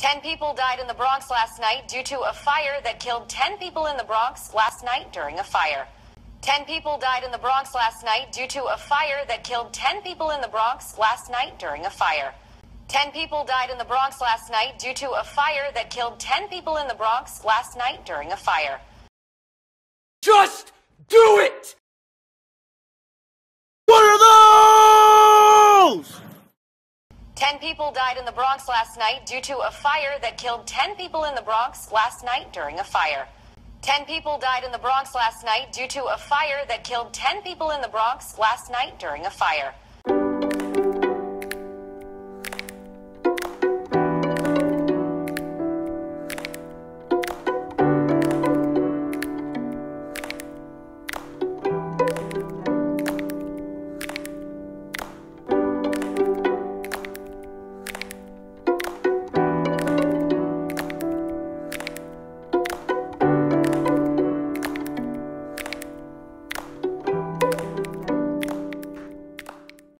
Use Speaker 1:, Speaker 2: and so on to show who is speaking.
Speaker 1: Ten people died in the Bronx last night due to a fire that killed ten people in the Bronx last night during a fire. Ten people died in the Bronx last night due to a fire that killed ten people in the Bronx last night during a fire. Ten people died in the Bronx last night due to a fire that killed ten people in the Bronx last night during a fire.
Speaker 2: Just do it!
Speaker 1: Ten people died in the Bronx last night due to a fire that killed ten people in the Bronx last night during a fire. Ten people died in the Bronx last night due to a fire that killed ten people in the Bronx last night during a fire.